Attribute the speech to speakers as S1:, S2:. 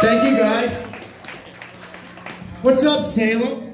S1: Thank you guys. What's up, Salem?